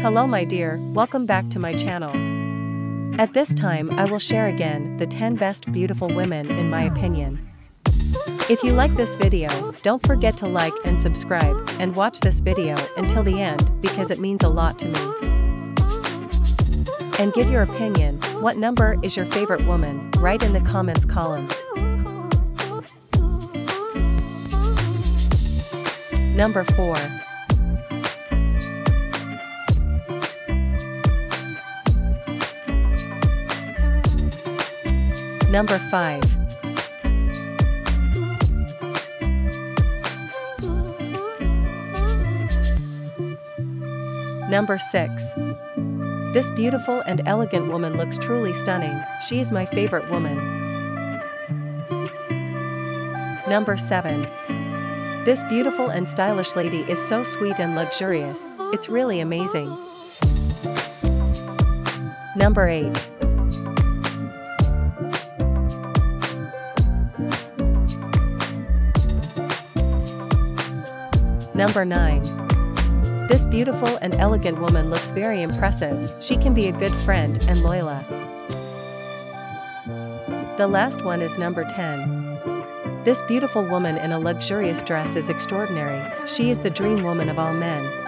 Hello my dear, welcome back to my channel. At this time I will share again the 10 best beautiful women in my opinion. If you like this video, don't forget to like and subscribe, and watch this video until the end because it means a lot to me. And give your opinion, what number is your favorite woman, write in the comments column. Number 4. Number 5. Number 6. This beautiful and elegant woman looks truly stunning, she is my favorite woman. Number 7. This beautiful and stylish lady is so sweet and luxurious, it's really amazing. Number 8. Number 9. This beautiful and elegant woman looks very impressive, she can be a good friend and Loila. The last one is number 10. This beautiful woman in a luxurious dress is extraordinary, she is the dream woman of all men.